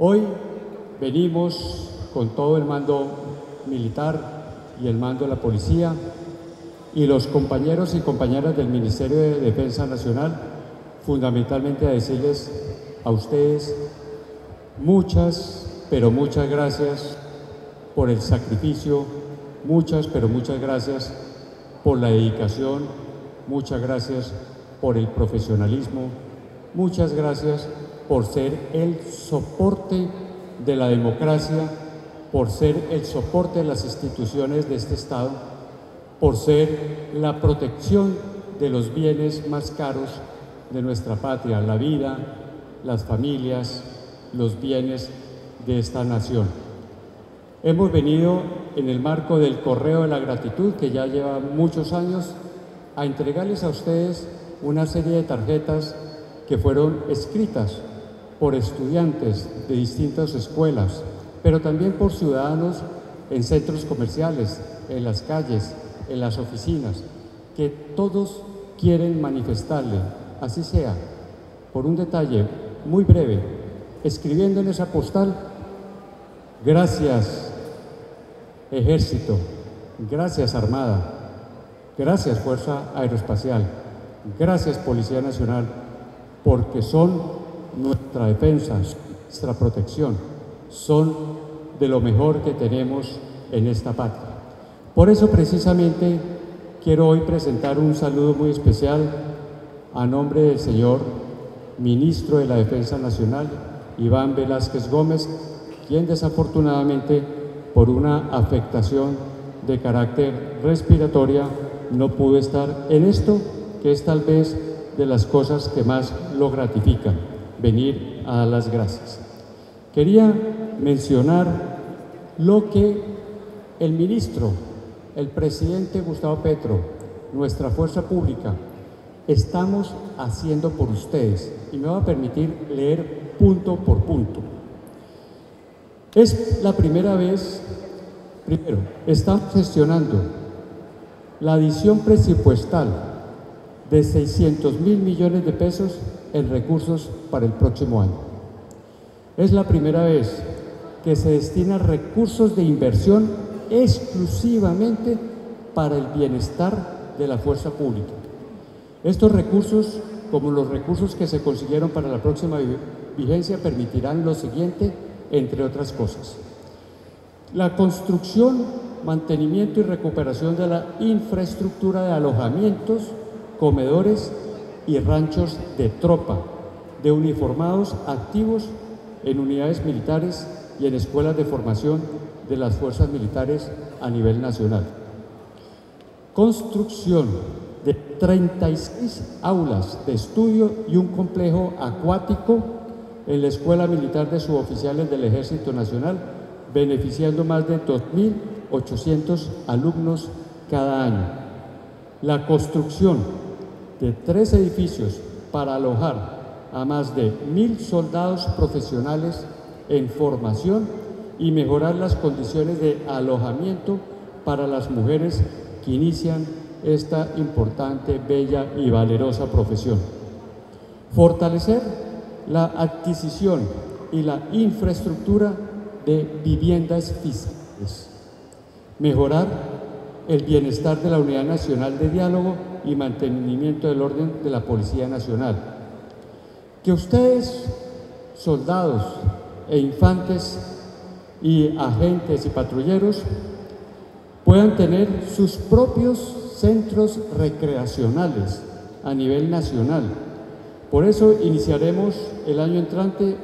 Hoy venimos con todo el mando militar y el mando de la policía y los compañeros y compañeras del Ministerio de Defensa Nacional, fundamentalmente a decirles a ustedes muchas, pero muchas gracias por el sacrificio, muchas, pero muchas gracias por la dedicación, muchas gracias por el profesionalismo, muchas gracias por ser el soporte de la democracia, por ser el soporte de las instituciones de este Estado, por ser la protección de los bienes más caros de nuestra patria, la vida, las familias, los bienes de esta nación. Hemos venido en el marco del Correo de la Gratitud, que ya lleva muchos años, a entregarles a ustedes una serie de tarjetas que fueron escritas por estudiantes de distintas escuelas, pero también por ciudadanos en centros comerciales, en las calles, en las oficinas, que todos quieren manifestarle, así sea, por un detalle muy breve, escribiendo en esa postal, gracias Ejército, gracias Armada, gracias Fuerza Aeroespacial, gracias Policía Nacional, porque son nuestra defensa, nuestra protección, son de lo mejor que tenemos en esta patria. Por eso precisamente quiero hoy presentar un saludo muy especial a nombre del señor Ministro de la Defensa Nacional, Iván Velázquez Gómez, quien desafortunadamente por una afectación de carácter respiratoria no pudo estar en esto, que es tal vez de las cosas que más lo gratifican, venir a las gracias. Quería mencionar lo que el ministro, el presidente Gustavo Petro, nuestra fuerza pública, estamos haciendo por ustedes. Y me va a permitir leer punto por punto. Es la primera vez, primero, estamos gestionando la adición presupuestal de 600 mil millones de pesos en recursos para el próximo año. Es la primera vez que se destina recursos de inversión exclusivamente para el bienestar de la fuerza pública. Estos recursos, como los recursos que se consiguieron para la próxima vigencia, permitirán lo siguiente, entre otras cosas. La construcción, mantenimiento y recuperación de la infraestructura de alojamientos, comedores y ranchos de tropa, de uniformados activos en unidades militares y en escuelas de formación de las fuerzas militares a nivel nacional. Construcción de 36 aulas de estudio y un complejo acuático en la Escuela Militar de Suboficiales del Ejército Nacional, beneficiando más de 2.800 alumnos cada año. La construcción de tres edificios para alojar a más de mil soldados profesionales en formación y mejorar las condiciones de alojamiento para las mujeres que inician esta importante, bella y valerosa profesión. Fortalecer la adquisición y la infraestructura de viviendas fiscales. Mejorar el bienestar de la Unidad Nacional de Diálogo y Mantenimiento del Orden de la Policía Nacional. Que ustedes, soldados e infantes y agentes y patrulleros, puedan tener sus propios centros recreacionales a nivel nacional. Por eso iniciaremos el año entrante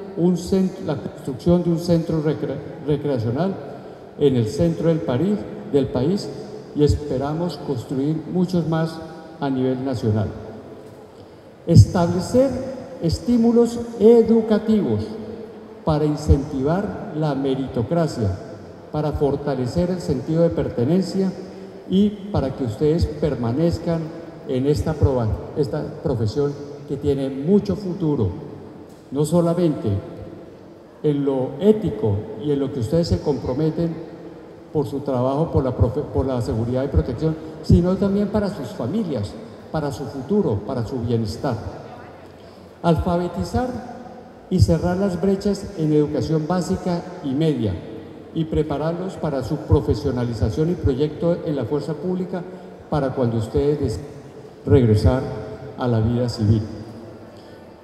la construcción de un centro recreacional en el centro del, París, del país y esperamos construir muchos más a nivel nacional. Establecer estímulos educativos para incentivar la meritocracia, para fortalecer el sentido de pertenencia y para que ustedes permanezcan en esta, esta profesión que tiene mucho futuro, no solamente en lo ético y en lo que ustedes se comprometen por su trabajo, por la, por la seguridad y protección, sino también para sus familias, para su futuro, para su bienestar. Alfabetizar y cerrar las brechas en educación básica y media y prepararlos para su profesionalización y proyecto en la fuerza pública para cuando ustedes regresar a la vida civil.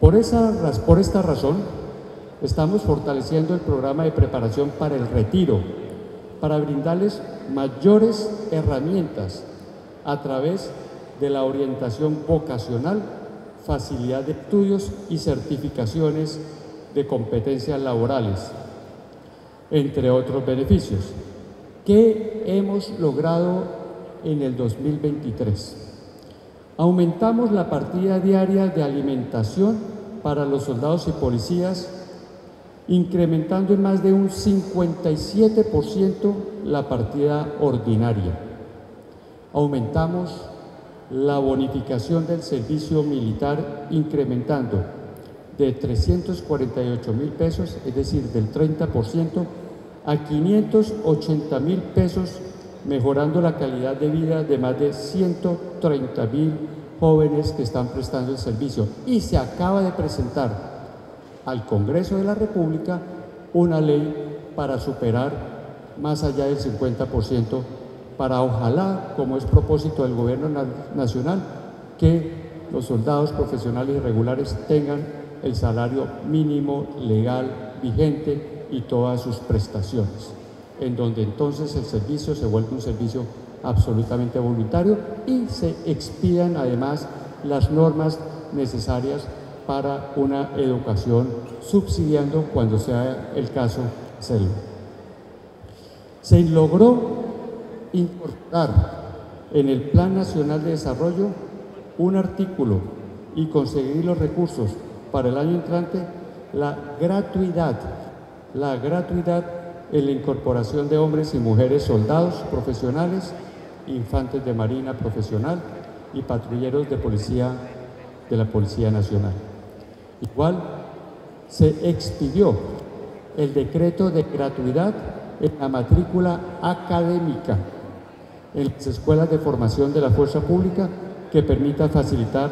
Por, esa, por esta razón, estamos fortaleciendo el programa de preparación para el retiro, para brindarles mayores herramientas a través de la orientación vocacional, facilidad de estudios y certificaciones de competencias laborales, entre otros beneficios. ¿Qué hemos logrado en el 2023? Aumentamos la partida diaria de alimentación para los soldados y policías, incrementando en más de un 57% la partida ordinaria. Aumentamos la bonificación del servicio militar, incrementando de 348 mil pesos, es decir, del 30%, a 580 mil pesos mejorando la calidad de vida de más de 130 mil jóvenes que están prestando el servicio. Y se acaba de presentar al Congreso de la República una ley para superar más allá del 50%, para ojalá, como es propósito del Gobierno Nacional, que los soldados profesionales y regulares tengan el salario mínimo legal vigente y todas sus prestaciones en donde entonces el servicio se vuelve un servicio absolutamente voluntario y se expidan además las normas necesarias para una educación subsidiando cuando sea el caso hacerlo. Se logró incorporar en el Plan Nacional de Desarrollo un artículo y conseguir los recursos para el año entrante la gratuidad, la gratuidad en la incorporación de hombres y mujeres soldados profesionales, infantes de marina profesional y patrulleros de policía de la Policía Nacional. Igual se expidió el decreto de gratuidad en la matrícula académica en las escuelas de formación de la fuerza pública que permita facilitar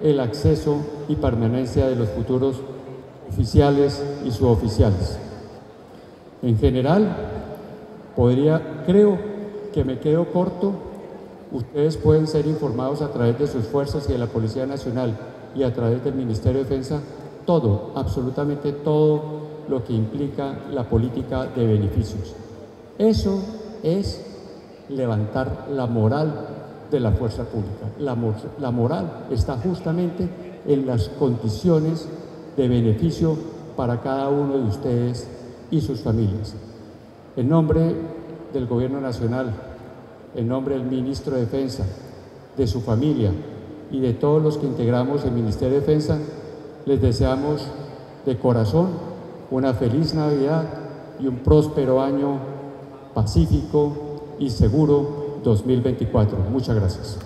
el acceso y permanencia de los futuros oficiales y suboficiales. En general, podría, creo que me quedo corto, ustedes pueden ser informados a través de sus fuerzas y de la Policía Nacional y a través del Ministerio de Defensa, todo, absolutamente todo lo que implica la política de beneficios. Eso es levantar la moral de la fuerza pública. La, la moral está justamente en las condiciones de beneficio para cada uno de ustedes y sus familias. En nombre del Gobierno Nacional, en nombre del Ministro de Defensa, de su familia y de todos los que integramos el Ministerio de Defensa, les deseamos de corazón una feliz Navidad y un próspero año pacífico y seguro 2024. Muchas gracias.